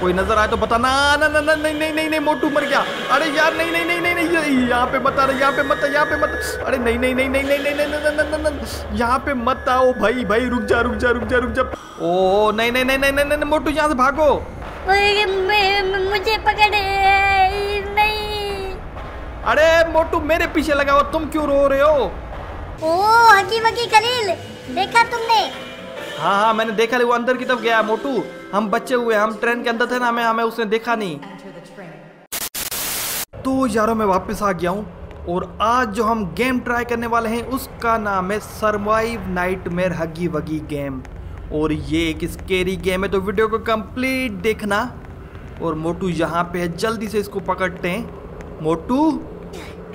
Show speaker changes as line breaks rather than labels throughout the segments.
कोई नज़र आए तो बताना ना ना ना नहीं नहीं नहीं नहीं मोटू मर गया अरे यार नहीं नहीं नहीं नहीं नहीं यहाँ पे मत अरे यहाँ पे मत यहाँ पे मत अरे नहीं नहीं नहीं नहीं नहीं नहीं नहीं नहीं नहीं यहाँ पे मत आओ भाई भाई रुक जा रुक जा रुक जा रुक जा ओ नहीं नहीं नहीं नहीं नहीं मोटू यहाँ से भागो
मुझे पकड़ नहीं
अरे मोटू मेरे पीछे लगा हुआ तुम क्यों रो रहे हो
ओ हकी वकी खलील देखा तुमने
हाँ हाँ मैंने देखा वो अंदर की तरफ़ गया मोटू हम बच्चे हुए हम ट्रेन के अंदर थे ना हमें हमें उसने देखा नहीं। तो यारों मैं वापस आ गया हूँ और आज जो हम गेम ट्राई करने वाले हैं उसका नाम है सरवाइव नाइटमेयर हगी वगी गेम और ये एक स्केरी गेम है तो वीडियो को कंप्लीट देखना। और मोटू यहाँ पे है जल्दी से इसको पकड़ते हैं। मोटू?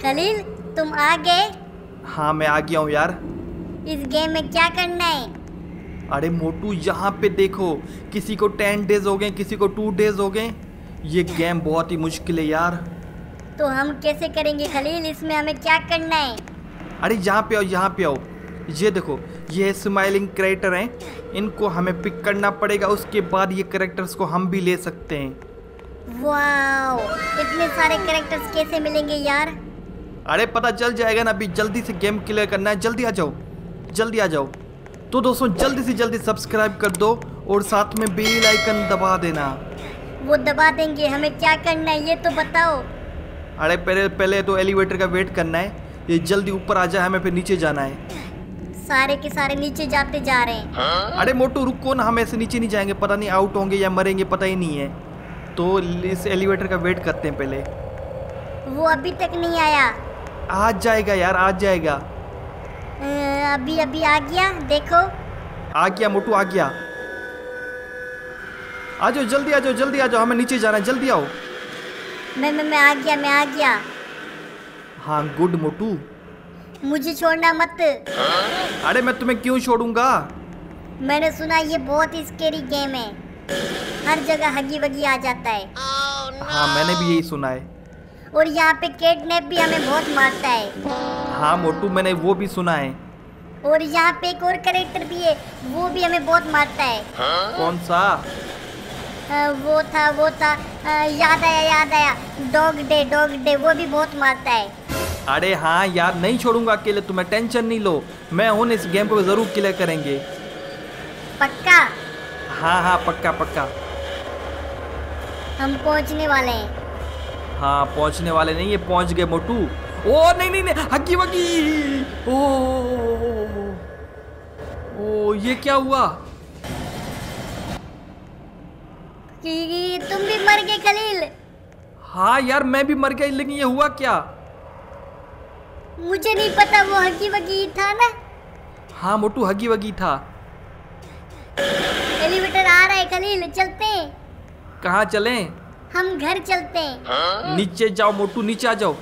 खलील तुम आ गए
हाँ मैं आ गया हूँ यार।
इस गेम में क्या करना है?
अरे मोटू यहाँ पे देखो किसी को टेन डेज़ हो गए किसी को टू डेज़ हो गए। ये गेम बहुत ही मुश्किल है यार।
तो हम कैसे करेंगे खलील? इसमें हमें क्या करना है?
अरे यहाँ पे आओ यहाँ पे आओ। ये देखो ये स्माइलिंग क्रेटर हैं। इनको हमें पिक करना पड़ेगा उसके बाद ये करेक्टर्स को हम भी ले सकते हैं।
वाओ इतने सारे करेक्टर्स कैसे मिलेंगे यार?
अरे पता चल जाएगा ना अभी जल्दी से गेम क्लियर करना है। जल्दी आ जाओ जल्दी आ जाओ। तो दोस्तों जल्दी से जल्दी सब्सक्राइब कर दो और साथ में बेल आइकन दबा देना।
वो दबा देंगे हमें क्या करना है ये तो बताओ।
अरे पहले पहले तो एलिवेटर का वेट करना है। ये जल्दी ऊपर आ जाए हमें फिर नीचे जाना है।
सारे के सारे नीचे जाते जा रहे हैं।
अरे मोटू रुको ना हम ऐसे नीचे नहीं जाएँगे। पता नहीं आउट होंगे या मरेंगे पता ही नहीं है। तो इस एलिवेटर का वेट करते हैं पहले।
वो अभी तक नहीं आया।
आज जाएगा यार आज जाएगा।
अभी अभी आ गया देखो।
आ गया मोटू आ गया। आ जाओ जल्दी आ जाओ जल्दी आ जाओ हमें नीचे जाना है जल्दी आओ।
मैं मैं मैं आ गया मैं आ गया।
हाँ गुड मोटू।
मुझे छोड़ना मत।
अरे मैं तुम्हें क्यों छोड़ूँगा?
मैंने सुना ये बहुत ही स्केरी गेम है। हर जगह हगी वगी आ जाता है।
हाँ मैंने भी यही सुना है।
और यहाँ पे कैटनेप भी हमें बहुत मारता है।
हाँ मोटू मैंने वो भी सुना है।
और यहाँ पे एक और करेक्टर भी है वो भी हमें बहुत मारता है।
कौन सा?
अ, वो था वो था। अ, याद आया याद आया। डॉग डे डॉग डे वो भी बहुत मारता है।
अरे हाँ यार नहीं छोड़ूँगा अकेले तुम्हें टेंशन नहीं लो। मैं हूँ इस गेम को ज़रूर क्लियर करेंगे।
पक्का?
हाँ हाँ पक्का पक्का।
हम पहुँचने वाले हैं।
हाँ पहुँचने वाले नहीं ये पहुँच गए मोटू। ओ नहीं नहीं नहीं हकी वकी ओ ओ ये क्या हुआ?
तुम भी मर गए खलील।
हाँ यार मैं भी मर गया लेकिन ये हुआ क्या?
मुझे नहीं पता वो हगी वगी था ना।
हाँ मोटू हगी वगी था।
एलिवेटर आ रहा है खलील चलते
कहाँ चलें?
हम घर चलते हैं।
नीचे जाओ मोटू नीचे आ जाओ।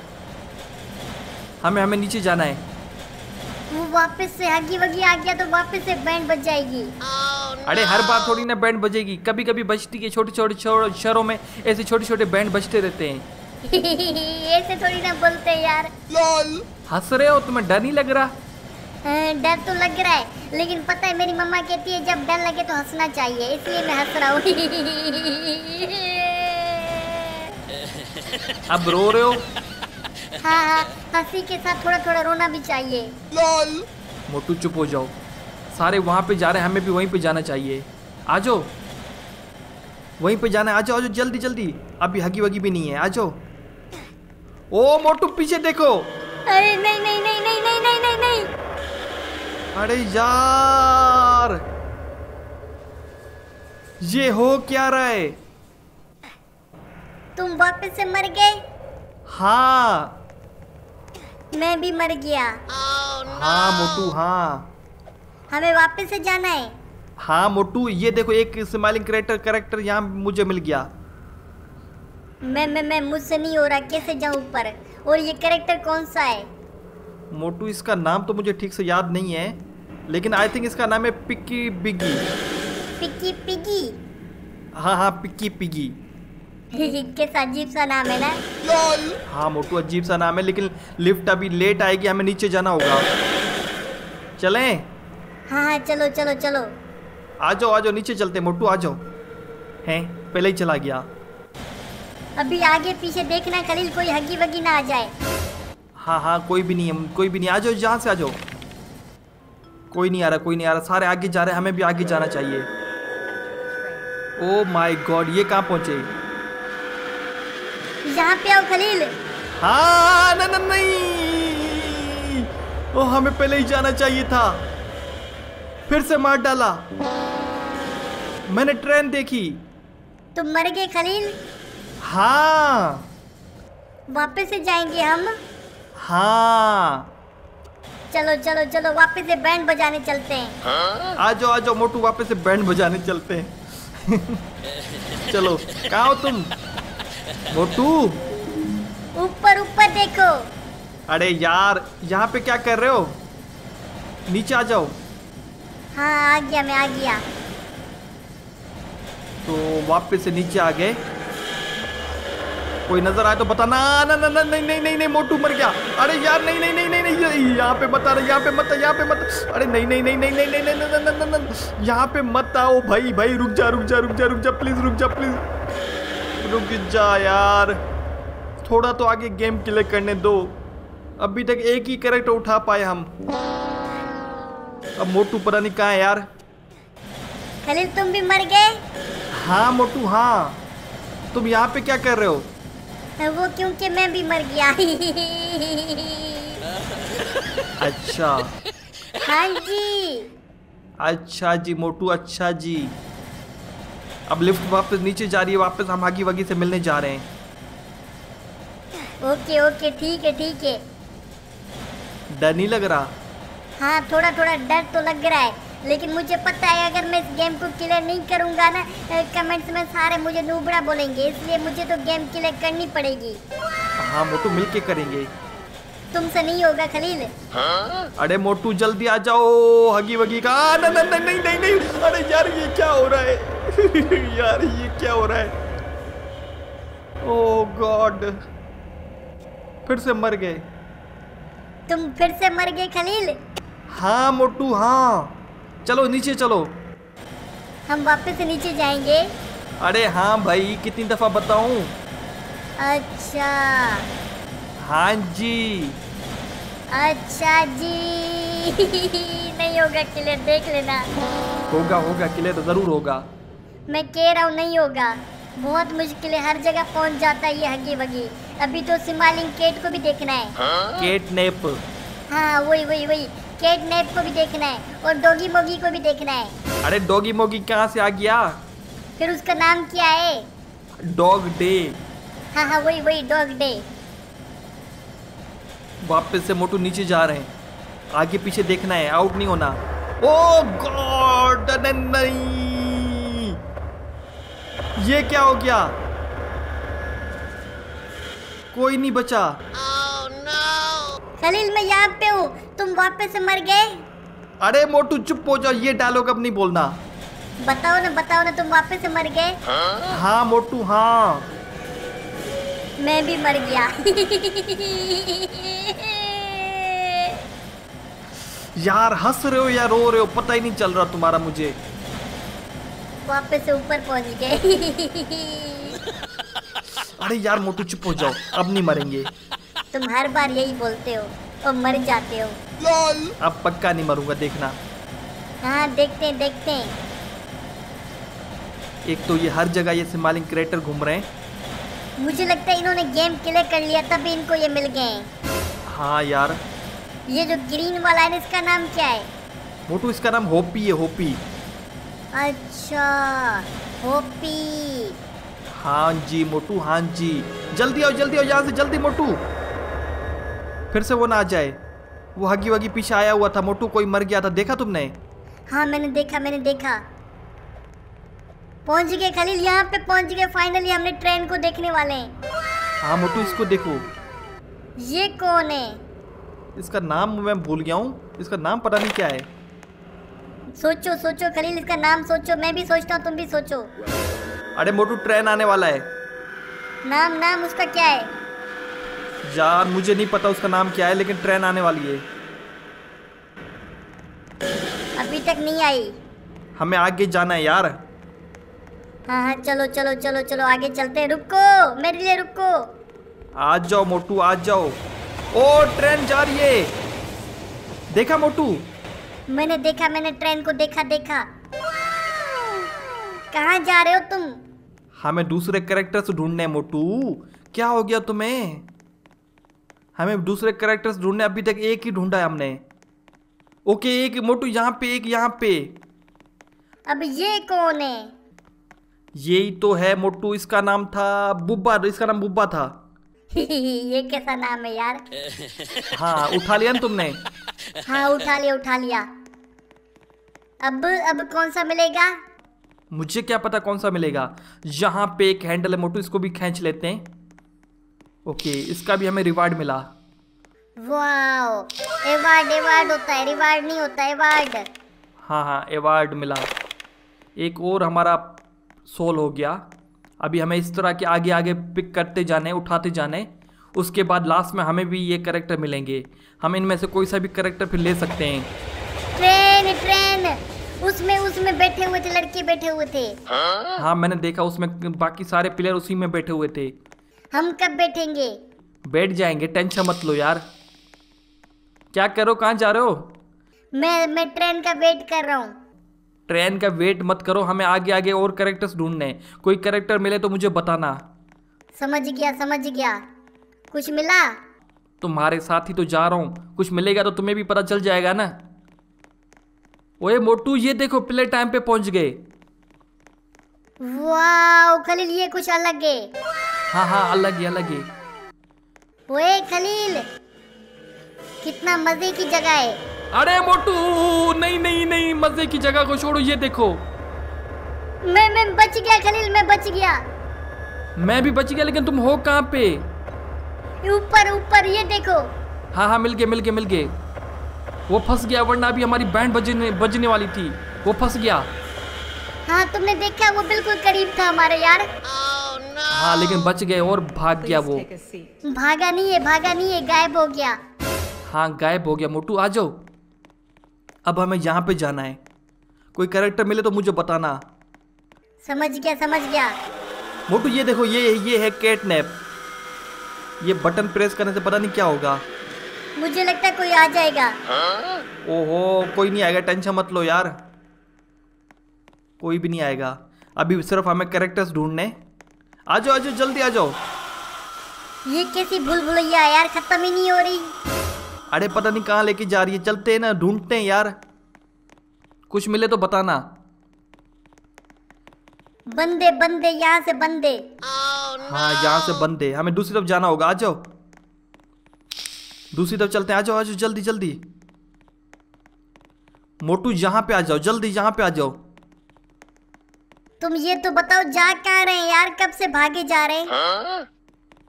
हमें हमें नीचे जाना है।
वो वापस से हगी वगी आ गया तो वापस से बैंड बज जाएगी।
अरे हर बार थोड़ी ना बैंड बजेगी। कभी कभी बजती है छोटे छोटे शहरों में ऐसे छोटे छोटे बैंड बजते रहते हैं।
ऐसे थोड़ी ना बोलते हैं यार
हंस रहे हो तुम्हें डर नहीं लग रहा?
डर तो लग रहा है लेकिन पता है मेरी मम्मा कहती है जब डर लगे तो हंसना चाहिए इसलिए मैं हंस रहा हूँ।
अब रो रहे हो?
हाँ हाँ हँसी के साथ थोड़ा थोड़ा रोना भी चाहिए। लाल।
मोटू चुप हो जाओ। सारे वहाँ पे जा रहे हैं हमें भी वहीं पे जाना चाहिए। आ जाओ वहीं पे जाना है। आ जाओ आ जाओ जल्दी जल्दी। अभी हगी वगी भी नहीं है। आ जाओ ओ मोटू पीछे देखो।
अरे नहीं नहीं नहीं नहीं नहीं नहीं नहीं नहीं।
अरे यार। ये हो क्या रहा है?
तुम वापस से मर गए?
हाँ।
मैं भी मर गया।
हाँ मोटू हाँ।
हमें वापस से जाना है।
हाँ मोटू ये देखो एक स्माइलिंग करेक्टर करेक्टर यहाँ मुझे मिल गया।
मैं मैं मैं मुझसे नहीं हो रहा कैसे जाऊँ ऊपर? और ये कैरेक्टर कौन सा है?
मोटू इसका नाम तो मुझे ठीक से याद नहीं है लेकिन आई थिंक इसका नाम है पिक्की बिगी
पिक्की पिगी
हाँ हाँ पिक्की पिगी
कैसा अजीब सा नाम है ना?
हाँ मोटू अजीब सा नाम है लेकिन लिफ्ट अभी लेट आएगी हमें नीचे जाना होगा। चले?
हाँ हाँ चलो चलो चलो।
आ जाओ आ जाओ नीचे चलते मोटू आ जाओ। हैं? पहले ही चला गया।
अभी आगे पीछे देखना खलील कोई हगी वगी ना आ जाए।
हाँ हाँ कोई भी नहीं है कोई भी नहीं। आ जाओ जहाँ से आ जाओ। कोई नहीं आ रहा कोई नहीं आ रहा। सारे आगे जा रहे हैं हमें भी आगे जाना चाहिए। ओ माय गॉड ये कहाँ पहुँचे?
यहाँ पे आओ खलील।
हाँ न, न, नहीं। ओ हमें पहले ही जाना चाहिए था। फिर से मार डाला। मैंने ट्रेन देखी।
तुम मर गए खलील?
हाँ।
वापस से जाएँगे हम?
हाँ।
चलो चलो चलो वापस से बैंड बजाने चलते हैं।
आ जाओ आ जाओ मोटू वापस से बैंड बजाने चलते हैं। चलो कहाँ हो तुम? मोटू
ऊपर ऊपर देखो
अरे यार यहाँ पे क्या कर रहे हो नीचे आ जाओ
हाँ आ गया मैं आ गया
तो वापस से नीचे आ गए कोई नज़र आए तो बताना ना ना ना नहीं नहीं नहीं नहीं मोटू मर गया अरे यार नहीं नहीं नहीं नहीं नहीं यहाँ पे बता रहे यहाँ पे मत यहाँ पे मत अरे नहीं नहीं नहीं नहीं नहीं नहीं नहीं नहीं नहीं यहाँ पे मत आओ भाई भाई रुक जा रुक जा रुक जा रुक जा प्लीज़ रुक जा प्लीज़ रुक जा यार। थोड़ा तो आगे गेम क्लियर करने दो। अभी तक एक ही कैरेक्टर उठा पाए हम। अब मोटू पता नहीं कहाँ है यार?
खलील तुम भी मर गए।
हाँ मोटू हाँ। तुम यहाँ पे क्या कर रहे हो?
वो क्योंकि मैं भी मर गया।
अच्छा।
हाँ जी।
अच्छा जी मोटू अच्छा जी। अब लिफ्ट वापस नीचे जा रही है वापस हम आगी वगी से मिलने जा रहे हैं।
ओके ओके ठीक है ठीक है।
डर नहीं लग रहा?
हाँ थोड़ा थोड़ा डर तो लग रहा है लेकिन मुझे पता है अगर मैं इस गेम को क्लियर नहीं करूँगा ना कमेंट्स में सारे मुझे नूबड़ा बोलेंगे इसलिए मुझे तो गेम क्लियर करनी पड़ेगी।
हाँ मोटू मिल के करेंगे।
तुमसे नहीं होगा खलील।
अरे मोटू जल्दी आ जाओ हगी वगी का। आ, नहीं नहीं नहीं नहीं नहीं नहीं। अरे यार ये क्या हो रहा है? यार ये क्या हो रहा है? Oh god. फिर से मर गए।
तुम फिर से मर गए खलील?
हाँ मोटू हाँ। चलो नीचे चलो।
हम वापस नीचे जाएँगे।
अरे हाँ भाई कितनी दफ़ा बताऊँ?
अच्छा।
हाँ जी।
अच्छा जी। नहीं होगा क्लियर देख लेना।
होगा होगा क्लियर तो ज़रूर होगा।
मैं कह रहा हूँ नहीं होगा। बहुत मुश्किल है हर जगह पहुँच जाता है ये हगी वगी। अभी तो सिमालिंग केट को भी देखना है।
Cat nap.
हाँ वही वही वही। केट नेप को भी देखना है और डोगी मोगी को भी देखना है।
अरे डोगी मोगी कहाँ से आ गया?
फिर उसका नाम क्या है?
Dog day.
हाँ हाँ वही वही डॉग डे।
वापस से मोटू नीचे जा रहे हैं। आगे पीछे देखना है आउट नहीं होना। ओ गॉड नहीं ये क्या हो गया? कोई नहीं बचा।
खलील मैं यहाँ पे हूँ। तुम वापस से मर गए।
अरे मोटू चुप हो जाओ ये डायलॉग अब नहीं बोलना।
बताओ ना बताओ ना तुम वापस से मर गए।
हाँ मोटू हाँ।
मैं भी मर गया।
यार हंस रहे हो या रो रहे हो पता ही नहीं चल रहा तुम्हारा मुझे।
वापस ऊपर पहुँच गए।
अरे यार मोटू चुप हो जाओ अब नहीं मरेंगे।
तुम हर बार यही बोलते हो और मर जाते हो।
अब पक्का नहीं मरूँगा देखना।
हाँ देखते हैं देखते हैं।
एक तो ये हर जगह ये सिमालिंग क्रिएटर घूम रहे हैं।
मुझे लगता है इन्होंने गेम क्लियर कर लिया तभी इनको ये मिल गए हाँ।
यार।
ये जो ग्रीन वाला है इसका नाम क्या है?
मोटू इसका नाम होपी है होपी।
अच्छा होपी।
हाँ जी मोटू हाँ जी। जल्दी आओ जल्दी आओ यहाँ से जल्दी मोटू। फिर से वो ना आ जाए। वो हगी वगी पीछे आया हुआ था मोटू कोई मर गया था देखा तुमने?
हाँ मैंने देखा मैंने देखा। पहुँच गए खलील यहाँ पे पहुँच गए फाइनली हमने ट्रेन को देखने वाले हैं।
हाँ मोटू इसको देखो।
ये कौन है?
इसका नाम मैं भूल गया हूँ। इसका नाम पता नहीं क्या है।
सोचो सोचो खलील इसका नाम सोचो। मैं भी सोचता हूँ तुम भी सोचो।
अरे मोटू ट्रेन आने वाला है।
नाम नाम उसका क्या है?
यार मुझे नहीं पता उसका नाम क्या है लेकिन ट्रेन आने वाली है।
अभी तक नहीं आई।
हमें आगे जाना है यार।
हाँ हाँ चलो चलो चलो चलो आगे चलते हैं। रुको मेरे लिए रुको।
आ जाओ मोटू आ जाओ। ओ ट्रेन जा रही है। देखा मोटू?
मैंने देखा मैंने ट्रेन को देखा देखा। कहाँ जा रहे हो तुम?
हमें दूसरे कैरेक्टर्स ढूँढने हैं, मोटू। क्या हो गया तुम्हें? हमें दूसरे कैरेक्टर्स ढूँढने अभी तक एक ही ढूंढा है हमने। ओके एक मोटू यहाँ पे एक यहाँ पे।
अब ये कौन है?
यही तो है मोटू इसका नाम था बुब्बा इसका नाम बुब्बा था।
ये कैसा नाम है यार?
हाँ उठा लिया ना तुमने?
हाँ उठा लिया उठा लिया। अब अब कौन सा मिलेगा?
मुझे क्या पता कौन सा मिलेगा। यहाँ पे एक हैंडल है मोटू इसको भी खींच लेते हैं। ओके इसका भी हमें रिवार्ड मिला।
वाओ एवार्ड एवार्ड होता है रिवार्ड नहीं होता एवार्ड
हाँ हाँ अवार्ड मिला। एक और हमारा सोल हो गया। अभी हमें इस तरह के आगे आगे पिक करते जाने उठाते जाने उसके बाद लास्ट में हमें भी ये करेक्टर मिलेंगे। हम इनमें से कोई सा भी करेक्टर फिर ले सकते हैं।
Train train. उसमें उसमें बैठे हुए थे लड़के बैठे हुए थे।
हाँ मैंने देखा उसमें बाकी सारे प्लेयर उसी में बैठे हुए थे।
हम कब बैठेंगे?
बैठ जाएँगे टेंशन मत लो यार। क्या करो कहाँ जा रहे हो?
मैं मैं ट्रेन का वेट कर रहा हूँ।
ट्रेन का वेट मत करो हमें आगे आगे और करेक्टर्स ढूँढने हैं। कोई करेक्टर मिले तो मुझे बताना।
समझ गया समझ गया। कुछ मिला?
तुम्हारे साथ ही तो जा रहा हूँ। कुछ मिलेगा तो तुम्हें भी पता चल जाएगा ना। ओए मोटू ये देखो प्ले टाइम पे पहुँच गए।
वाओ खलील ये कुछ अलग है।
हाँ हाँ अलग ही अलग ही।
ओए खलील कितना मज़े की जगह है।
अरे मोटू नहीं नहीं नहीं मज़े की जगह को छोड़ो ये देखो।
मैं मैं बच गया खलील मैं बच गया।
मैं भी बच गया लेकिन तुम हो कहाँ पे?
ऊपर ऊपर ये देखो।
हाँ हाँ मिल गए मिल गए मिल गए। वो फंस गया वरना अभी हमारी बैंड बजने बजने वाली थी। वो फंस गया।
हाँ तुमने देखा वो बिल्कुल करीब था हमारे यार।
हाँ लेकिन बच गए और भाग गया वो.
भागा नहीं है भागा नहीं है गायब हो गया।
हाँ गायब हो गया मोटू आ जाओ। अब हमें यहाँ पे जाना है। कोई कैरेक्टर मिले तो मुझे बताना।
समझ गया समझ गया।
मोटू ये देखो ये ये है कैट नैप ये बटन प्रेस करने से पता नहीं क्या होगा।
मुझे लगता है कोई आ जाएगा।
ओहो कोई नहीं आएगा टेंशन मत लो यार। कोई भी नहीं आएगा। अभी सिर्फ़ हमें कैरेक्टर्स ढूँढने। आ जाओ आ जाओ जल्दी आ जाओ।
ये कैसी भूल भुलैया यार खत्म ही नहीं हो रही।
अरे पता नहीं कहाँ लेके जा रही है। चलते हैं ना ढूंढते हैं यार। कुछ मिले तो बताना।
बंदे बंदे यहाँ से बंदे। oh, no.
हाँ यहाँ से बंदे। हमें दूसरी तरफ़ जाना होगा। आ जाओ। दूसरी तरफ़ चलते हैं। आ जाओ आ जाओ जल्दी जल्दी। मोटू यहाँ पे आ जाओ। जल्दी यहाँ पे आ जाओ।
तुम ये तो बताओ जा कहाँ रहे हैं यार? कब से भागे जा रहे हैं?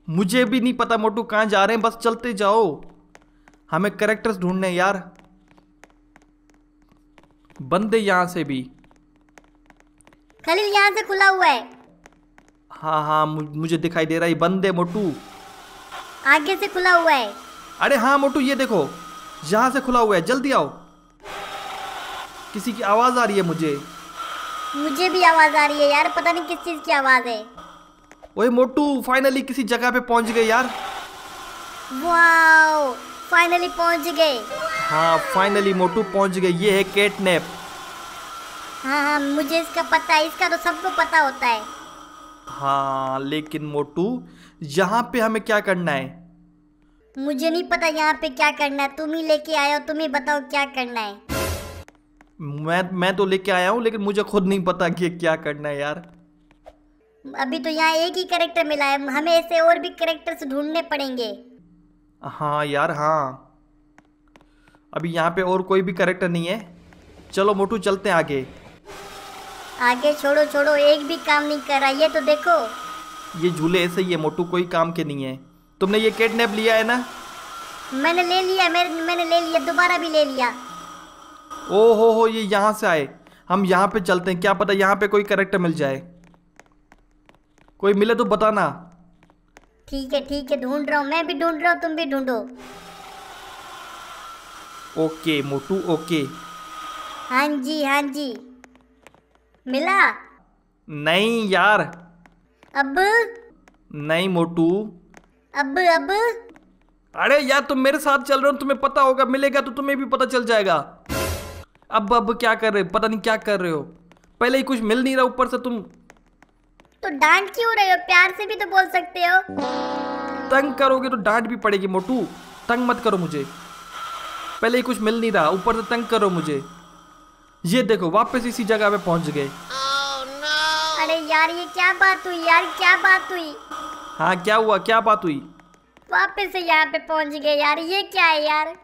मुझे भी नहीं पता मोटू कहाँ जा रहे हैं। बस चलते जाओ। हमें करेक्टर्स ढूँढने यार। बंदे यहाँ से भी।
खलील यहाँ से खुला हुआ है।
हाँ हाँ मुझे दिखाई दे रहा है बंदे मोटू।
आगे से खुला हुआ है।
अरे हाँ मोटू ये देखो यहाँ से खुला हुआ है जल्दी आओ। किसी की आवाज़ आ रही है मुझे।
मुझे भी आवाज़ आ रही है यार पता नहीं किस चीज़ की आवाज़ है।
ओए मोटू फाइनली किसी जगह पे पहुँच गए यार।
वाओ फाइनली पहुँच गए।
हाँ फाइनली मोटू पहुँच गए। ये है कैटनैप
हाँ हाँ मुझे इसका पता है इसका तो सबको पता होता है।
हाँ लेकिन मोटू यहाँ पे हमें क्या करना है?
मुझे नहीं पता यहाँ पे क्या करना है। तुम ही लेके आए हो तुम ही बताओ क्या करना है।
मैं मैं तो लेके आया हूँ लेकिन मुझे खुद नहीं पता कि क्या करना है यार।
अभी तो यहाँ एक ही करेक्टर मिला है। हमें ऐसे और भी करेक्टर्स ढूँढने पड़ेंगे।
हाँ यार हाँ। अभी यहाँ पे और कोई भी करेक्टर नहीं है। चलो मोटू चलते हैं आगे।
आगे छोड़ो छोड़ो एक भी काम नहीं कर रहा ये तो देखो।
ये झूले ऐसे ही है मोटू कोई काम के नहीं है। तुमने ये कैटनैप लिया है ना?
मैंने ले लिया मेरे मैंने ले लिया दोबारा भी ले लिया।
ओ हो हो ये यहाँ से आए। हम यहाँ पे चलते हैं क्या पता यहाँ पे कोई करेक्टर मिल जाए। कोई मिले तो बताना।
ठीक है ठीक है ढूंढ रहा हूँ मैं भी ढूंढ रहा हूँ तुम भी ढूंढो।
Okay Motu okay.
हाँ जी हाँ जी। मिला?
नहीं यार।
अब?
नहीं मोटू।
अब अब?
अरे यार तुम मेरे साथ चल रहे हो तुम्हें पता होगा मिलेगा तो तुम्हें भी पता चल जाएगा। अब अब क्या कर रहे हो? पता नहीं क्या कर रहे हो। पहले ही कुछ मिल नहीं रहा ऊपर से तुम
तो डांट क्यों रहे हो? प्यार से भी तो बोल सकते हो।
तंग करोगे तो डांट भी पड़ेगी मोटू। तंग मत करो मुझे। पहले ही कुछ मिल नहीं रहा ऊपर से तंग करो मुझे। ये देखो वापस इसी जगह पे पहुँच गए।
अरे यार ये क्या बात हुई? यार क्या बात हुई?
हाँ क्या हुआ? क्या बात हुई?
वापस से यहाँ पे पहुँच गए यार। ये क्या है यार?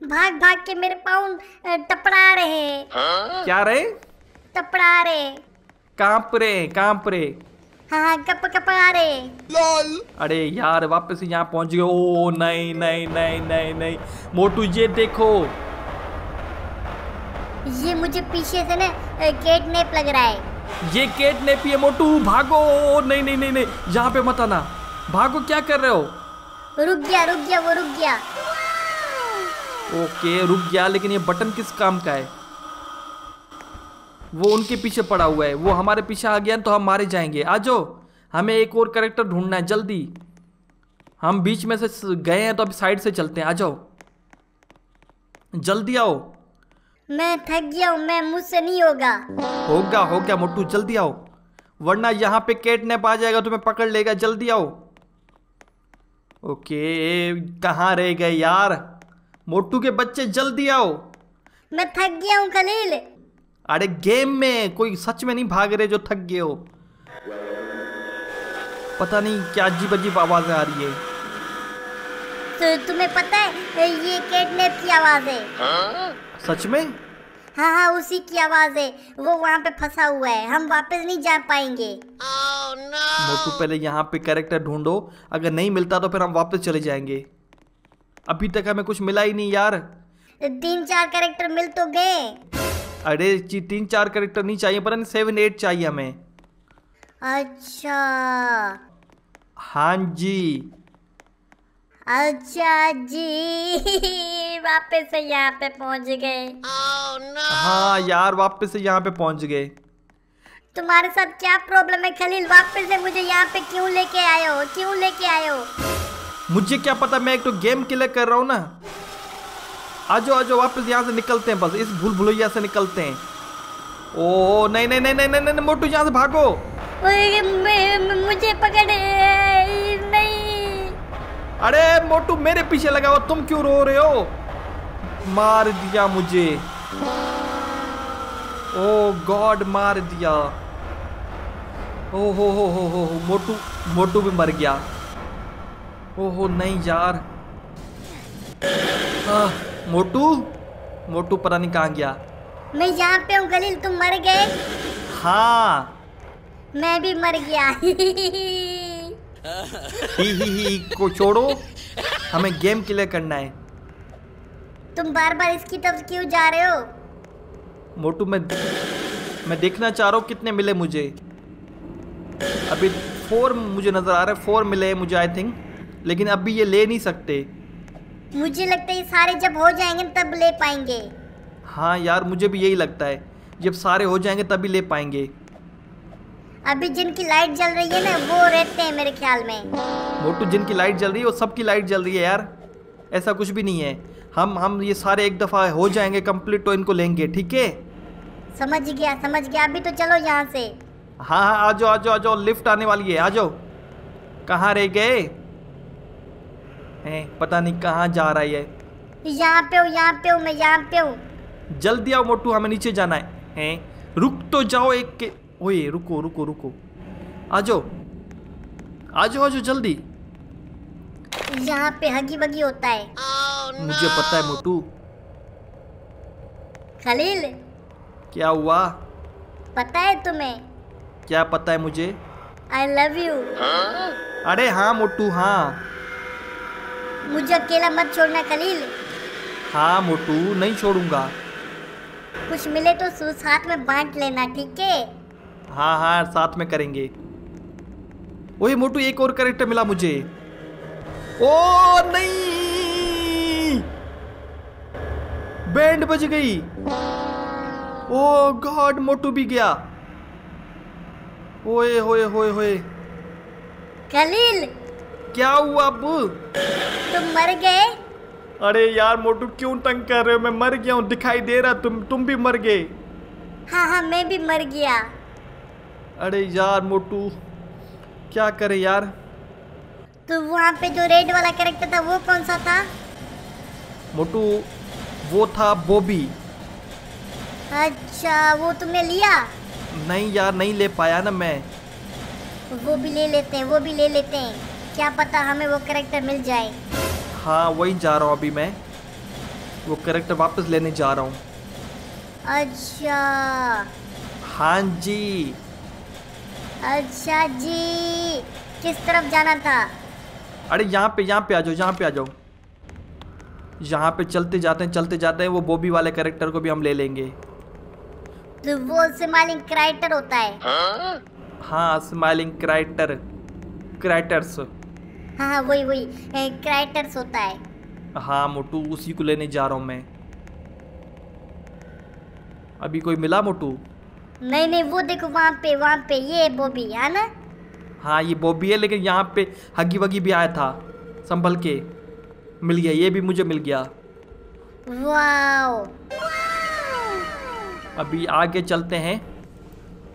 भाग भाग के मेरे पाँव अ, टपड़ा रहे हैं।
क्या रहे?
टपड़ा रहे
काँप रहे काँप रहे
हाँ हाँ कप कपा रहे।
अरे यार वापस यहाँ पहुँच गए। ओ नहीं नहीं नहीं नहीं नहीं। मोटू ये देखो।
ये मुझे पीछे से ना गेट नेप लग रहा है।
ये केट ने पिए मोटू। भागो। ओ, नहीं नहीं नहीं नहीं। यहाँ पे मत आना। भागो क्या कर रहे हो?
रुक गया रुक गया वो रुक गया।
ओके रुक गया लेकिन ये बटन किस काम का है? वो उनके पीछे पड़ा हुआ है। वो हमारे पीछे आ गया तो हम मारे जाएँगे। आ जाओ। हमें एक और करेक्टर ढूंढना है जल्दी। हम बीच में से गए हैं तो अभी साइड से चलते हैं। आ जाओ। जल्दी आओ।
मैं थक गया हूँ मैं मुझसे नहीं होगा।
होगा हो गया मोटू जल्दी आओ। वरना यहाँ पे कैटनैप आ जाएगा तुम्हें पकड़ लेगा। जल्दी आओ। ओके कहाँ रह गए यार? मोटू के बच्चे जल्दी आओ।
मैं थक गया हूँ खलील।
अरे गेम में कोई सच में नहीं भाग रहे जो थक गए हो। पता नहीं क्या अजीब अजीब आवाज़ें आ रही है।
तो तुम्हें पता है ये केटनेप की आवाज़ है।
सच में?
हाँ हाँ उसी की आवाज़ है। वो वहाँ पे फंसा हुआ है। हम वापस नहीं जा पाएँगे।
oh, मोटू पहले यहाँ पे कैरेक्टर ढूंढो। अगर नहीं मिलता तो फिर हम वापस चले जाएँगे। अभी तक हमें कुछ मिला ही नहीं यार।
तीन चार कैरेक्टर मिल तो गए।
अरे जी तीन चार करेक्टर नहीं चाहिए नहीं सेवन एट चाहिए हमें।
अच्छा।
हाँ जी।
अच्छा जी। वापस से यहाँ पे पहुँच गए। oh, no.
हाँ यार वापस से यहाँ पे पहुँच गए।
तुम्हारे साथ क्या प्रॉब्लम है खलील? वापस से मुझे यहाँ पे क्यों लेके आए हो? क्यों लेके आए हो?
मुझे क्या पता मैं एक तो गेम क्लियर कर रहा हूँ ना। आजो आजो वापस यहाँ से निकलते हैं बस इस भूल भुलैया से निकलते हैं। ओ नहीं नहीं नहीं नहीं नहीं, नहीं, मोटू यहाँ से भागो।
मुझे पकड़ नहीं।
अरे मोटू मेरे पीछे लगा हुआ तुम क्यों रो रहे हो? मार दिया मुझे। ओ गॉड मार दिया। ओ हो हो हो हो हो मोटू मोटू भी मर गया। ओ हो नहीं यार। आह, मोटू? मोटू पता नहीं कहाँ गया।
मैं यहाँ पे हूँ खलील तुम मर गए।
हाँ।
मैं भी मर गया।
ही ही ही को छोड़ो। हमें गेम क्लियर करना है।
तुम बार बार इसकी तरफ़ क्यों जा रहे हो?
मोटू मैं मैं देखना चाह रहा हूँ कितने मिले मुझे। अभी फोर मुझे नज़र आ रहा है फोर मिले मुझे आई थिंक लेकिन अभी ये ले नहीं सकते।
मुझे लगता है ये सारे जब हो जाएँगे तब ले पाएँगे।
हाँ यार मुझे भी यही लगता है। जब सारे हो जाएँगे तभी ले पाएँगे।
अभी जिनकी लाइट जल रही है ना वो रहते हैं मेरे ख्याल में।
मोटू जिनकी लाइट जल रही है वो सबकी लाइट जल रही है यार। ऐसा कुछ भी नहीं है। हम हम ये सारे एक दफ़ा हो जाएँगे कंप्लीट तो इनको लेंगे ठीक है?
समझ गया समझ गया। अभी तो चलो यहाँ से।
हाँ हाँ आ जाओ आ जाओ आ जाओ। लिफ्ट आने वाली है आ जाओ। कहाँ रह गए? हैं पता नहीं कहाँ जा रहा है
यहाँ पे हूँ यहाँ पे हूँ मैं यहाँ पे हूँ।
जल्दी आओ मोटू हमें नीचे जाना है हैं। रुक तो जाओ एक के ओए रुको रुको रुको। आ जाओ। आ जाओ आ जाओ जल्दी।
यहाँ पे हगी बगी होता है। oh, no.
मुझे पता है मोटू।
खलील।
क्या हुआ?
पता है तुम्हें?
क्या पता है मुझे?
आई लव यू
अरे हाँ मोटू हाँ।
मुझे अकेला मत छोड़ना खलील
हाँ मोटू नहीं छोड़ूँगा।
कुछ मिले तो साथ में बांट लेना ठीक है?
हाँ हाँ साथ में करेंगे। ओए मोटू एक और करेक्टर मिला मुझे। ओ नहीं! बैंड बज गई। ओ गॉड मोटू भी गया। ओए होए होए होए।
खलील
क्या हुआ अब
तुम मर गए।
अरे यार मोटू क्यों तंग कर रहे हो? मैं मर गया हूँ दिखाई दे रहा तुम तुम भी मर गए।
हाँ हाँ मैं भी मर गया।
अरे यार मोटू क्या करे यार?
तो वहाँ पे जो रेड वाला कैरेक्टर था वो कौन सा था?
मोटू वो था बॉबी।
अच्छा वो तुमने लिया?
नहीं यार नहीं ले पाया ना मैं।
वो भी ले लेते हैं वो भी ले लेते हैं। क्या पता हमें वो करेक्टर मिल जाए।
हाँ वही जा रहा हूँ अभी मैं। वो करेक्टर वापस लेने जा रहा हूँ।
अच्छा।
हाँ जी।
अच्छा जी। किस तरफ़ जाना था?
अरे यहाँ पे यहाँ पे आ जाओ यहाँ पे आ जाओ। यहाँ पे चलते जाते हैं चलते जाते हैं वो बॉबी वाले करेक्टर को भी हम ले लेंगे।
तो वो स्माइलिंग क्राइटर होता है।
हाँ? स्माइलिंग क्राइटर क्राइटर्स
हाँ हाँ वही वही क्राइटर्स होता है।
हाँ मोटू उसी को लेने जा रहा हूँ मैं। अभी कोई मिला मोटू?
नहीं नहीं वो देखो वहाँ पे वहाँ पे ये बॉबी है ना?
हाँ ये बॉबी है लेकिन यहाँ पे हगी वगी भी आया था संभल के। मिल गया ये भी मुझे मिल गया।
वाओ।
अभी आगे चलते हैं।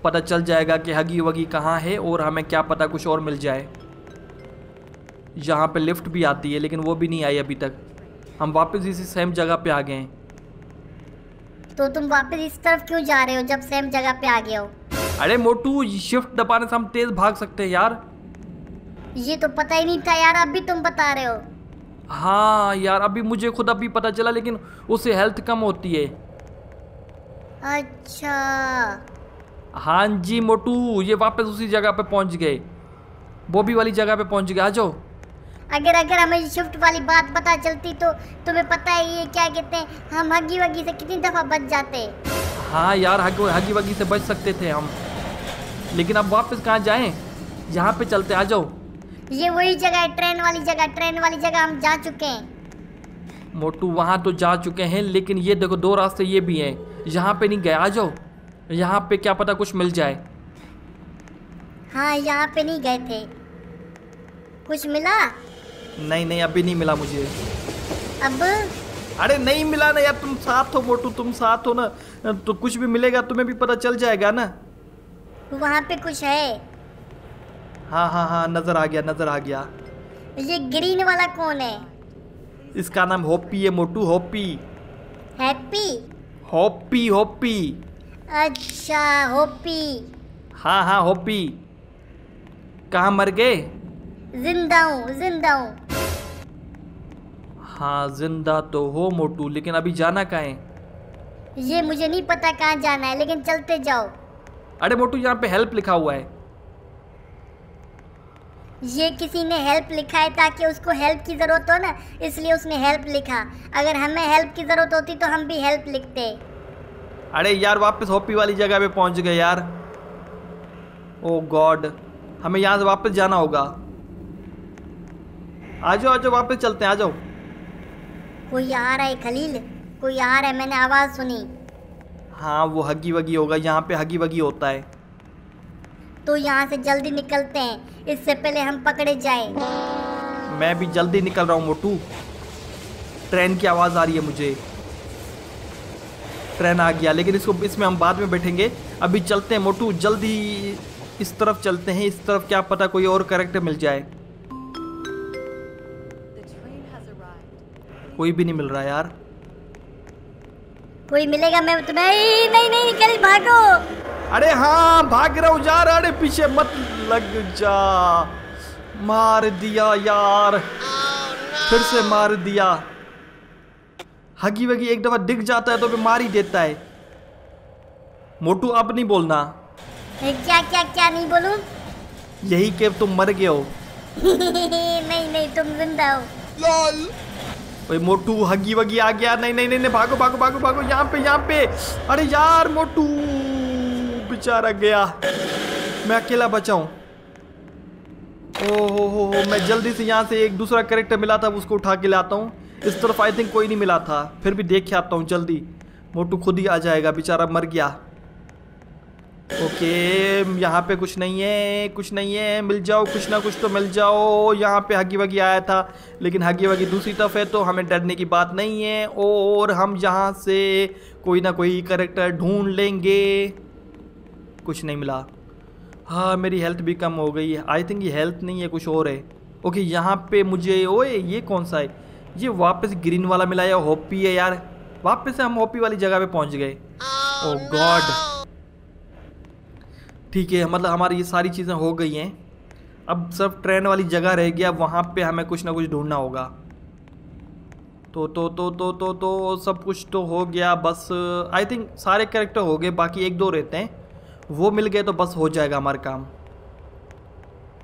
पता चल जाएगा कि हगी वगी कहाँ है और हमें क्या पता कुछ और मिल जाए। यहाँ पे लिफ्ट भी आती है लेकिन वो भी नहीं आई अभी तक। हम वापस इसी सेम जगह पे आ गए हैं।
तो तुम वापस इस तरफ़ क्यों जा रहे हो जब सेम जगह पे आ गए हो?
अरे मोटू शिफ्ट दबाने से हम तेज भाग सकते हैं यार।
ये तो पता ही नहीं था यार अभी तुम बता रहे हो।
हाँ यार अभी मुझे खुद अभी पता चला लेकिन उससे हेल्थ कम होती है।
अच्छा।
हाँ जी मोटू ये वापस उसी जगह पे पहुँच गए। बॉबी वाली जगह पे पहुँच गए। आ जाओ।
अगर अगर हमें शिफ्ट वाली बात पता चलती तो तुम्हें पता है ये क्या कहते हैं हम हगी वगी से कितनी दफ़ा बच जाते।
हाँ यार हग हगी वगी से बच सकते थे हम। लेकिन अब वापस कहाँ जाएँ? यहाँ पे चलते आ जाओ।
ये वही जगह है ट्रेन वाली जगह ट्रेन वाली जगह हम जा चुके हैं।
मोटू वहाँ तो जा चुके हैं लेकिन ये देखो दो रास्ते ये भी हैं। यहाँ पे नहीं गए आ जाओ। यहाँ पे क्या पता कुछ मिल जाए।
हाँ यहाँ पे नहीं गए थे। कुछ मिला?
नहीं नहीं अभी नहीं मिला मुझे।
अब?
अरे नहीं मिला ना यार तुम साथ हो मोटू तुम साथ हो ना तो कुछ भी मिलेगा तुम्हें भी पता चल जाएगा ना।
वहाँ पे कुछ है।
हाँ हाँ हाँ नज़र आ गया नज़र आ गया।
ये ग्रीन वाला कौन है?
इसका नाम होपी है मोटू होप्पी।
हैप्पी?
होप्पी होप्पी।
अच्छा होपी
हाँ हाँ होप्पी। कहाँ मर गए?
ज़िंदा हूँ ज़िंदा हूँ
हाँ ज़िंदा तो हो मोटू लेकिन अभी जाना कहाँ है?
ये मुझे नहीं पता कहाँ जाना है लेकिन चलते जाओ।
अरे मोटू यहाँ पे हेल्प लिखा हुआ है।
ये किसी ने हेल्प लिखा है ताकि उसको हेल्प की ज़रूरत हो ना इसलिए उसने हेल्प लिखा। अगर हमें हेल्प की ज़रूरत होती तो हम भी हेल्प लिखते।
अरे यार वापस होपी वाली जगह पे पहुँच गए यार। ओ गॉड हमें यहाँ से वापस जाना होगा। आ जाओ आ जाओ वापस चलते हैं आ जाओ।
कोई आ रहा है खलील? कोई आ रहा है? मैंने आवाज़ सुनी।
हाँ वो हगी वगी होगा यहाँ पे हगी वगी होता है।
तो यहाँ से जल्दी निकलते हैं। इससे पहले हम पकड़े जाए।
मैं भी जल्दी निकल रहा हूँ मोटू। ट्रेन की आवाज़ आ रही है मुझे। ट्रेन आ गया लेकिन इसको इसमें हम बाद में बैठेंगे। अभी चलते हैं मोटू जल्दी इस तरफ़ चलते हैं। इस तरफ़ क्या पता कोई और करेक्टर मिल जाए। कोई भी नहीं मिल रहा यार।
कोई मिलेगा मैं तुम्हें नहीं नहीं नहीं खलील भागो।
अरे हाँ भाग रहा हूँ जा रहा अरे पीछे मत लग जा। मार दिया यार। फिर से मार दिया। हगी वगी एक दफ़ा दिख जाता है तो फिर मार ही देता है। मोटू अब नहीं बोलना।
क्या क्या क्या नहीं बोलूँ?
यही कि तुम मर गए हो।
नहीं नहीं तुम ज़िंदा हो।
ओए, मोटू हगी वगी आ गया। नहीं नहीं नहीं भागो भागो भागो भागो, यहाँ पे यहाँ पे। अरे यार, मोटू बेचारा गया। मैं अकेला बचाऊं ओ, हो हो हो, मैं जल्दी से यहाँ से एक दूसरा करेक्टर मिला था उसको उठा के लाता हूँ। इस तरफ़ आई थिंक कोई नहीं मिला था। फिर भी देख के आता हूँ, जल्दी। मोटू खुद ही आ जाएगा, बेचारा मर गया। ओके यहाँ पे कुछ नहीं है कुछ नहीं है मिल जाओ कुछ ना कुछ तो मिल जाओ। यहाँ पे हगी वगी आया था लेकिन हगी वगी दूसरी तरफ़ है तो हमें डरने की बात नहीं है और हम यहाँ से कोई ना कोई करेक्टर ढूंढ लेंगे। कुछ नहीं मिला। हाँ मेरी हेल्थ भी कम हो गई है। आई थिंक ये हेल्थ नहीं है कुछ और है। ओके यहाँ पे मुझे ओए ये कौन सा है? ये वापस ग्रीन वाला मिला या हॉपी है यार? वापस से हम हॉपी वाली जगह पे पहुँच गए। ओ गॉड ठीक है मतलब हमारी ये सारी चीज़ें हो गई हैं। अब सिर्फ़ ट्रेन वाली जगह रह गया, वहाँ पे हमें कुछ ना कुछ ढूंढना होगा। तो तो तो तो तो तो सब कुछ तो हो गया, बस आई थिंक सारे कैरेक्टर हो गए, बाकी एक दो रहते हैं। वो मिल गए तो बस हो जाएगा हमारा काम।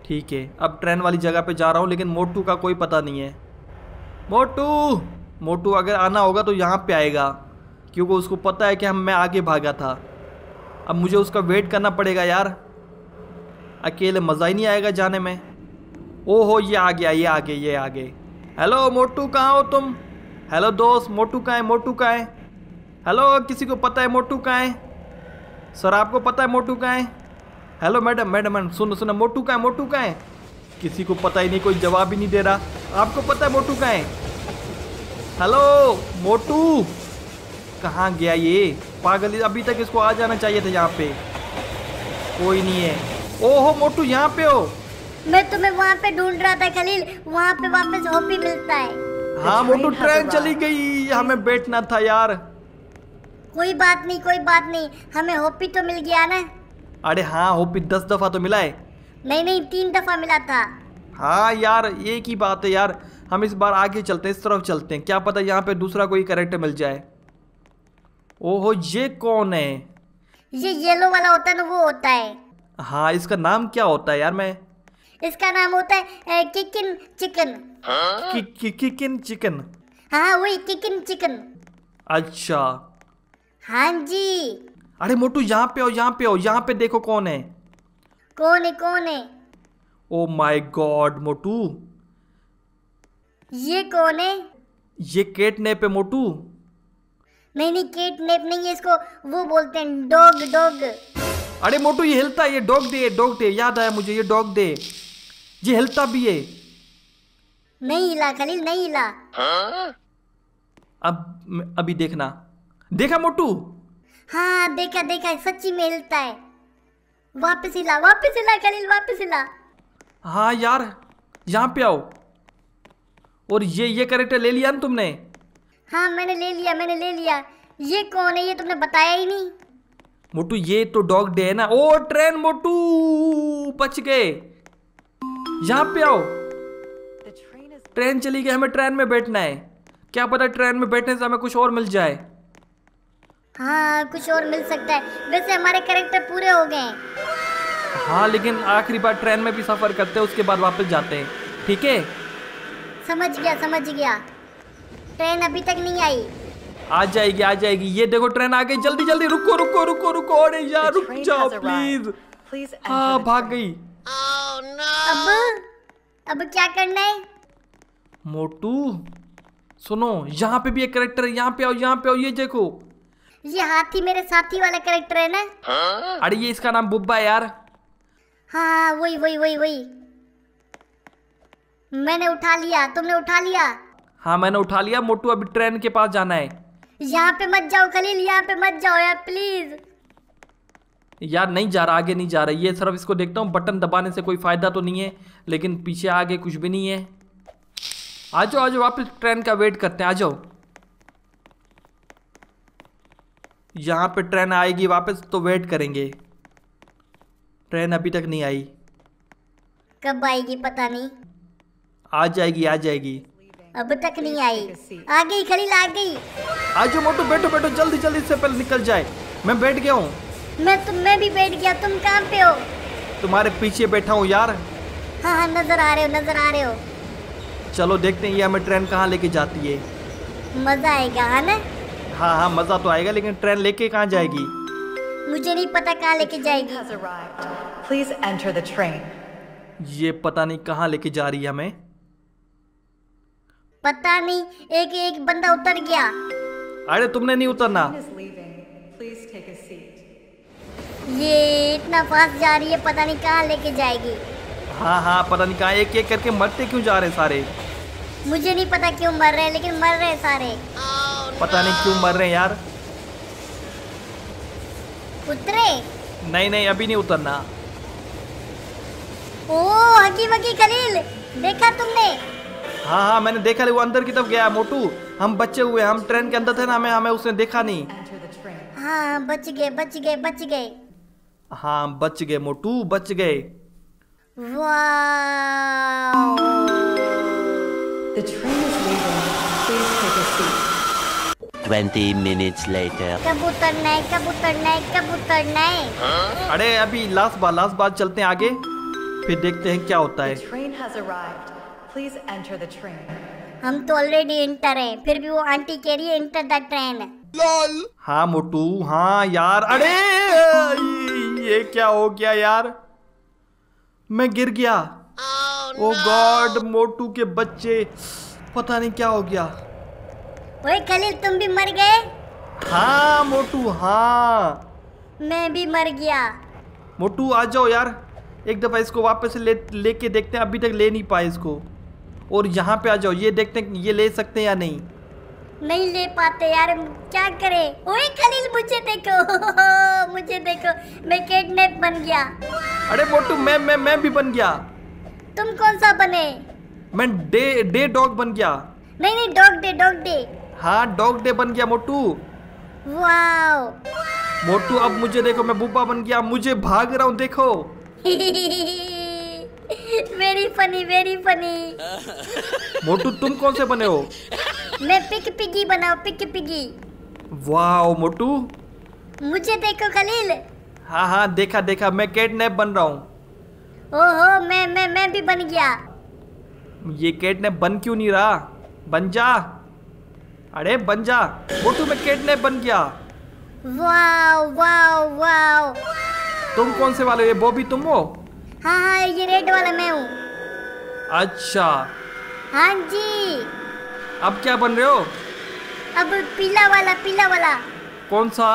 ठीक है, अब ट्रेन वाली जगह पे जा रहा हूँ, लेकिन मोटू का कोई पता नहीं है। मोटू! मोटू अगर आना होगा तो यहाँ पे आएगा, क्योंकि उसको पता है कि हम, मैं आगे भागा था। अब मुझे उसका वेट करना पड़ेगा यार। अकेले मज़ा ही नहीं आएगा जाने में। ओहो, ये आ गया, ये आ गया, ये आ गए हेलो मोटू, कहाँ हो तुम? हेलो दोस्त, मोटू कहाँ है, मोटू कहाँ है? हेलो किसी को पता है मोटू कहाँ है? सर आपको पता है मोटू कहाँ है? हेलो मैडम मैडम मैडम सुनो सुनो, मोटू कहाँ है, मोटू कहाँ है? किसी को पता ही नहीं, कोई जवाब ही नहीं दे रहा। आपको पता है मोटू कहाँ है? हेलो मोटू! कहाँ गया ये? पागल अभी तक इसको आ जाना चाहिए था यहाँ पे। कोई नहीं है। ओहो मोटू यहाँ पे हो।
मैं तुम्हें वहाँ पे ढूंढ रहा था खलील। वहाँ पे वापस हॉपी मिलता है।
हाँ मोटू ट्रेन चली गई। हमें बैठना था यार।
कोई बात नहीं कोई बात नहीं। हमें हॉपी तो मिल गया ना।
अरे हाँ होपी दस दफ़ा तो मिला है।
नहीं नहीं तीन दफ़ा मिला था।
हाँ यार एक ही बात है यार। हम इस बार आगे चलते हैं इस तरफ़ चलते हैं। क्या पता यहाँ पे दूसरा कोई करेक्टर मिल जाए। ओहो ये कौन है?
ये येलो वाला होता है ना वो होता है।
हाँ इसका नाम क्या होता है यार मैं?
इसका नाम होता है किकिन चिकन।
कि, कि, किकिन चिकन?
हाँ वही किकिन चिकन।
अच्छा।
हाँ जी।
अरे मोटू यहाँ पे आओ यहाँ पे आओ यहाँ पे देखो कौन है।
कौन है कौन है?
Oh my god Motu.
ये कौन है?
ये केट ने पे मोटू।
नहीं नहीं केट नेप नहीं है इसको वो बोलते हैं डॉग डॉग।
अरे मोटू ये हिलता है ये डॉग दे डॉग दे याद आया मुझे ये डॉग दे। ये हिलता भी है।
नहीं हिला खलील नहीं हिला।
अब अभी देखना। देखा मोटू?
हाँ देखा देखा सच्ची में हिलता है। वापस हिला वापस हिला खलील वापस हिला।
हाँ यार यहाँ पे आओ। और ये ये करेक्टर ले लिया ना तुमने?
हाँ मैंने ले लिया मैंने ले लिया। ये कौन है? ये तुमने बताया ही नहीं।
मोटू ये तो डॉग डे है ना। ओ ट्रेन मोटू बच गए। यहाँ पे आओ। ट्रेन चली गई हमें ट्रेन में बैठना है। क्या पता ट्रेन में बैठने से हमें कुछ और मिल जाए।
हाँ कुछ और मिल सकता है। वैसे हमारे करेक्टर पूरे हो गए हाँ
लेकिन आखिरी बार ट्रेन में भी सफ़र करते हैं उसके बाद वापस जाते हैं। ठीक है?
समझ गया समझ गया। ट्रेन अभी तक नहीं आई।
आ जाएगी आ जाएगी। ये देखो ट्रेन आ गई। जल्दी जल्दी रुको रुको रुको रुको। अरे यार रुक जाओ प्लीज़ हाँ भाग. गई।
अब अब क्या करना है?
मोटू सुनो यहाँ पे भी एक करेक्टर है। यहाँ पे आओ यहाँ पे आओ। ये देखो।
ये हाथी मेरे साथी वाला करेक्टर है ना?
अरे ये इसका नाम बुब्बा है यार।
हाँ हाँ वही वही वही वही। मैंने उठा लिया तुमने उठा लिया।
हाँ मैंने उठा लिया। मोटू अभी ट्रेन के पास जाना है।
यहाँ पे मत जाओ खलील यहाँ पे मत जाओ यार प्लीज़
यार नहीं जा रहा आगे नहीं जा रहा। ये सिर्फ़ इसको देखता हूँ बटन दबाने से कोई फ़ायदा तो नहीं है लेकिन पीछे आगे कुछ भी नहीं है। आ जाओ आ जाओ वापस ट्रेन का वेट करते हैं आ जाओ। यहाँ पे ट्रेन आएगी वापस तो वेट करेंगे। ट्रेन अभी तक नहीं आई।
कब आएगी पता नहीं।
आ जाएगी आ जाएगी।
अब तक नहीं आई। आ गई खलील आ गई।
आ जाओ मोटू बैठो बैठो जल्दी जल्दी से पहले निकल जाए। मैं बैठ गया हूँ।
मैं तुम मैं भी बैठ गया। तुम कहाँ पे हो?
तुम्हारे पीछे बैठा हूँ यार।
हाँ हाँ नज़र आ रहे हो नज़र आ रहे हो।
चलो देखते हैं ये हमें ट्रेन कहाँ लेके जाती है।
मज़ा आएगा है ना?
हाँ हाँ मज़ा तो आएगा लेकिन ट्रेन लेके कहाँ जाएगी?
मुझे नहीं पता कहाँ लेके जाएगी.
Please enter the train.
ये पता नहीं कहाँ लेके जा रही है हमें।
पता नहीं एक एक बंदा उतर गया।
अरे तुमने नहीं उतरना.
ये इतना फास्ट जा रही है पता नहीं कहाँ लेके जाएगी।
हाँ हाँ पता नहीं कहाँ एक एक करके मरते क्यों जा रहे सारे?
मुझे नहीं पता क्यों मर रहे लेकिन मर रहे सारे।
पता नहीं क्यों मर रहे हैं यार।
उतरे?
नहीं नहीं अभी नहीं उतरना।
ओ हकी वकी खलील देखा तुमने?
हाँ हाँ मैंने देखा वो अंदर की तरफ़ गया मोटू। हम बच्चे हुए हम ट्रेन के अंदर थे ना हमें हमें उसने देखा नहीं.
हाँ बच गए बच गए बच गए।
हाँ बच गए मोटू बच गए.
20 minutes later.
कब उतरना है कब उतरना है कब उतरना है
अरे अभी लास्ट बार लास्ट बार चलते हैं आगे फिर देखते हैं क्या होता है।
Please enter the train.
हम तो ऑलरेडी इंटर हैं फिर भी वो आंटी कह रही है इंटर द ट्रेन
हाँ मोटू। हाँ यार। अरे ये क्या हो गया यार? मैं गिर गया। ओ गॉड मोटू के बच्चे। पता नहीं क्या हो गया।
ओए खलील तुम भी मर गए?
हाँ मोटू हाँ।
मैं भी मर गया।
मोटू आ जाओ यार। एक दफ़ा इसको वापस ले लेके देखते हैं। अभी तक ले नहीं पाए इसको। और यहाँ पे आ जाओ ये देखते हैं ये ले सकते हैं या नहीं।
नहीं ले पाते यार क्या करें? ओए खलील मुझे देखो। मुझे देखो मैं किडनैप बन गया।
अरे मोटू मैं मैं मैं भी बन गया।
तुम कौन सा बने?
मैं डे डे डॉग बन गया।
नहीं नहीं डॉग डे डॉग डे।
हाँ डॉग डे बन गया मोटू।
वाओ।
मोटू अब मुझे देखो मैं बुब्बा बन गया मुझे भाग रहा हूँ देखो।
Very funny very funny
Motu तुम कौन से बने हो?
मैं पिक पिगी बनाओ पिक पिगी।
वाह मोटू।
मुझे देखो खलील।
हाँ हाँ देखा देखा मैं कैटनैप बन रहा हूँ।
ओहो मैं मैं मैं भी बन गया।
ये कैटनैप बन क्यों नहीं रहा? बन जा। अरे बन जा। मोटू मैं कैटनैप बन गया।
Wow wow wow.
तुम कौन से वाले हो? ये बॉबी तुम हो?
हाँ हाँ ये रेड वाला मैं हूँ।
अच्छा।
हाँ जी।
अब क्या बन रहे हो?
अब पीला वाला पीला वाला।
कौन सा?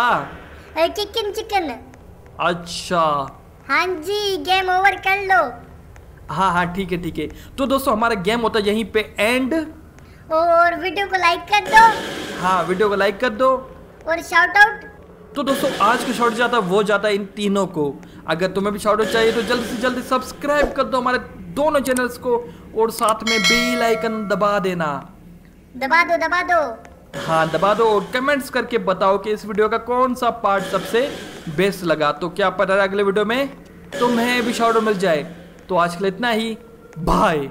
चिकन चिकन
अच्छा।
हाँ जी गेम ओवर कर लो।
हाँ हाँ ठीक है ठीक है। तो दोस्तों हमारा गेम होता है यहीं पे एंड
और वीडियो को लाइक कर दो।
हाँ वीडियो को लाइक कर दो।
और शाउट आउट
तो दोस्तों आज का शॉर्ट जाता वो जाता इन तीनों को। अगर तुम्हें भी शॉर्ट चाहिए तो जल्दी से जल्दी सब्सक्राइब कर दो हमारे दोनों चैनल्स को और साथ में बेल आइकन दबा देना।
दबा दो दबा दो।
हाँ दबा दो और कमेंट्स करके बताओ कि इस वीडियो का कौन सा पार्ट सबसे बेस्ट लगा। तो क्या पता है अगले वीडियो में तुम्हें भी शॉर्ट मिल जाए। तो आज के लिए इतना ही। बाय